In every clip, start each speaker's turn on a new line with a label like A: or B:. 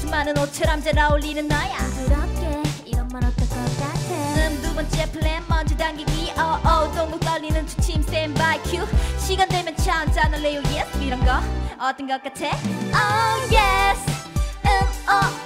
A: 수많은 옷처럼잘 어울리는 나야
B: 부드럽게 이런 말 어떨 것 같아
A: 음두 번째 플랜 먼저 당기기 어어 동국 떨리는 주침 스탠바이 큐 시간 되면 차 한잔 할래요 yes. 이런 거 어떤 것 같아? Oh yes 음 어.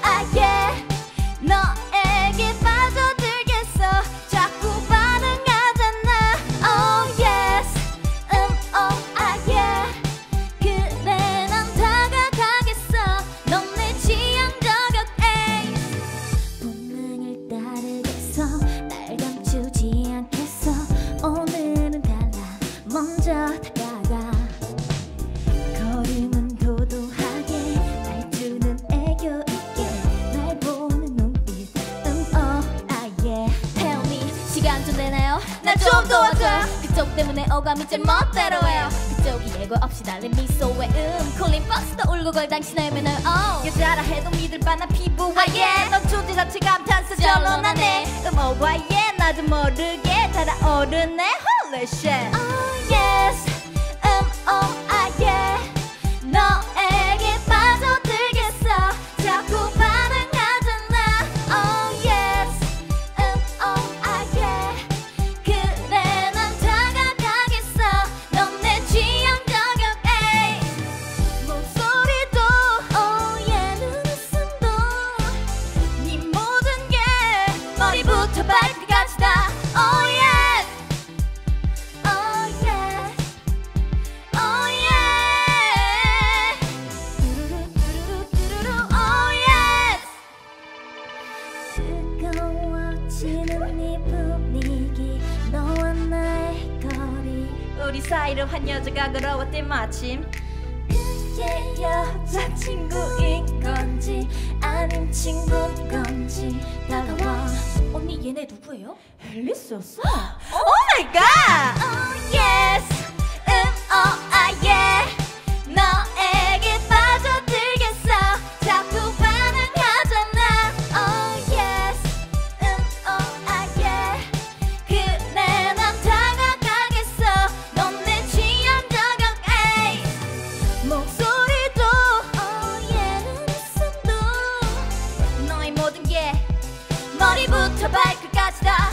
A: 좀 도와줘 그쪽 때문에 오감이 제 멋대로 해요. 그쪽이 예고 없이 달린 미소의 음 콜린 박스도 울고 걸 당신의 매너 oh. 여자라 해도 믿을 만한 피부와 yeah. 넌 존재 자체 감탄사 절로 나네. 음 오와 yeah 나도 모르게 달아오르네. Holy shit. Oh yes 사이로 한 여자가 걸어왔대 마침?
B: 그게 여자친구인 건지 아님 친구인 건지 다가와
A: 언니 얘네 누구예요? 앨리스였어? Oh my god
B: Oh yes 머리부터 발끝까지 다